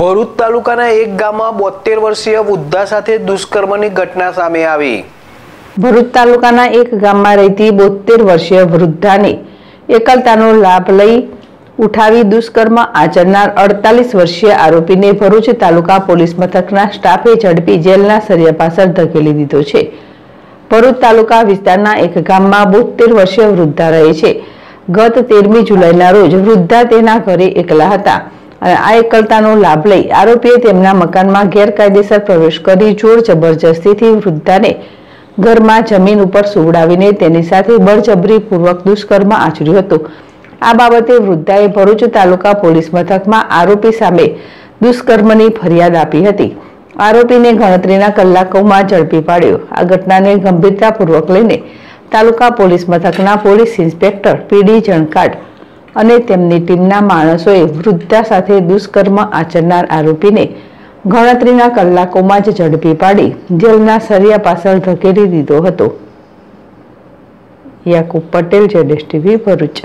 ભરૂચ તાલુકાના એક ગામમાં બોતેર વર્ષીય વૃદ્ધા સાથે દુષ્કર્મની ઘટના સામે આવી. ભરૂચ તાલુકાના એક ગામમાં રહેતી બોતેર વર્ષીય વૃદ્ધાને એકલતાનો લાભ લઈ ઉઠાવી દુષ્કર્મ આચરનાર અડતાલીસ વર્ષીય આરોપીને ભરૂચ તાલુકા પોલીસ મથકના સ્ટાફે ઝડપી જેલના સરિયા પાછળ ધકેલી દીધો છે. ભરૂચ તાલુકા વિસ્તારના એક ગામમાં બોતેર વર્ષીય વૃદ્ધા રહે છે. ગત તેરમી જુલાઈના રોજ વૃદ્ધા તેના ઘરે એકલા હતા. અને આ એકલતાનો લાભ લઈ આરોપીએ તેમના મકાનમાં ગેરકાયદેસર પ્રવેશ કરી જોર જબરજસ્તીથી વૃદ્ધાને ઘરમાં જમીન ઉપર સુવડાવીને તેની સાથે બળજબરીપૂર્વક દુષ્કર્મ આચર્યું હતું. આ બાબતે વૃદ્ધાએ ભરૂચ તાલુકા પોલીસ મથકમાં આરોપી સામે દુષ્કર્મની ફરિયાદ આપી હતી. આરોપીને ગણતરીના કલાકોમાં ઝડપી પાડ્યો. આ ઘટનાને ગંભીરતાપૂર્વક લઈને તાલુકા પોલીસ મથકના police inspector P D Jankat અને તેમની ટીમના માણસોએ વૃદ્ધા સાથે દુષ્કર્મ આચરનાર આરોપીને ગણતરીના કલાકોમાં જ ઝડપી પાડી જેલના સરિયા પાછળ ધકેલી દીધો હતો. યાકુબ પટેલ, જેડેશ ટીવી ભરૂચ.